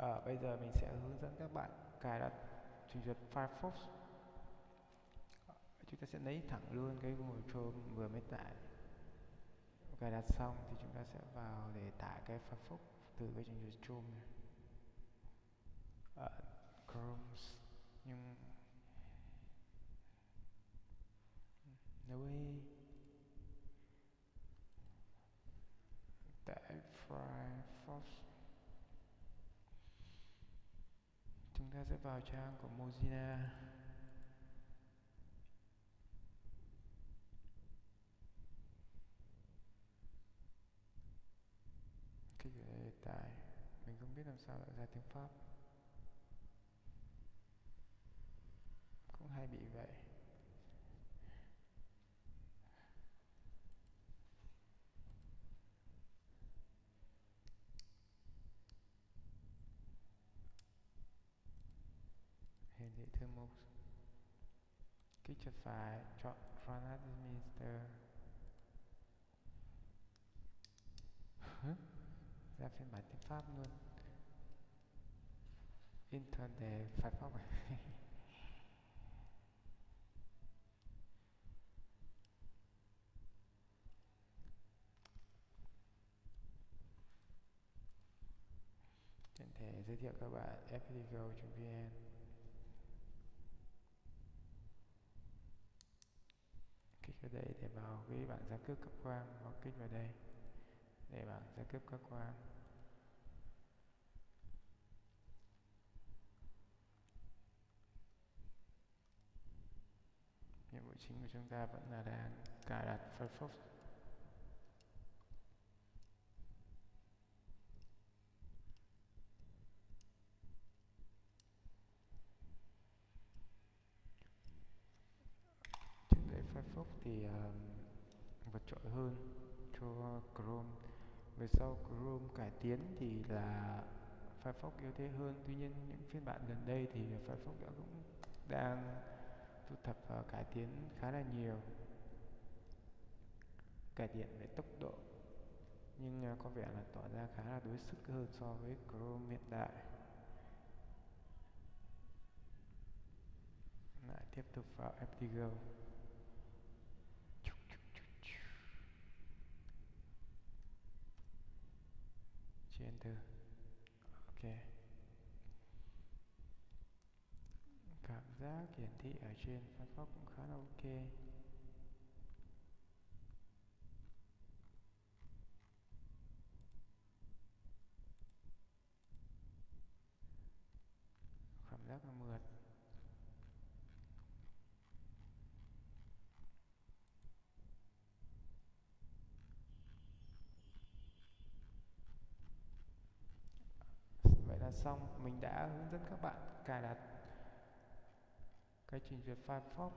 à, bây giờ mình sẽ hướng dẫn các bạn cài đặt trình duyệt Firefox. Chúng ta sẽ lấy thẳng luôn cái Google Chrome vừa mới tải. Cài đặt xong thì chúng ta sẽ vào để tải cái Firefox từ cái trình duyệt Chrome này. Ờ, Chrome nhưng nếu tại Firefox chúng ta sẽ vào trang của Mozilla. Kích ở đây, tải. Mình không biết làm sao lại ra tiếng Pháp. Cũng hay bị vậy. Hiển thị thư mục kích chuột phải, chọn Run Administrator ra phiên bản tiếng Pháp luôn. Intern để Firefox này Tiện thể giới thiệu các bạn fptgo.vn cái đây để vào cái bảng giá cước cấp quang hoặc kích vào đây. Để bảng giá cước cấp quang. Nhiệm vụ chính của chúng ta vẫn là đang cài đặt Firefox trước đây Firefox thì uh, vượt trội hơn cho Chrome. Về sau Chrome cải tiến thì là Firefox yếu thế hơn. Tuy nhiên những phiên bản gần đây thì Firefox đã cũng đang thu thập và cải tiến khá là nhiều. Cải thiện về tốc độ nhưng à, có vẻ là tỏ ra khá là đối sức hơn so với Chrome hiện đại. Lại tiếp tục vào FTGO Chị Ok. Cảm giác hiển thị ở trên Firefox cũng khá là ok. Cảm giác là mượt vậy là xong. Mình đã hướng dẫn các bạn cài đặt cái trình duyệt Firefox.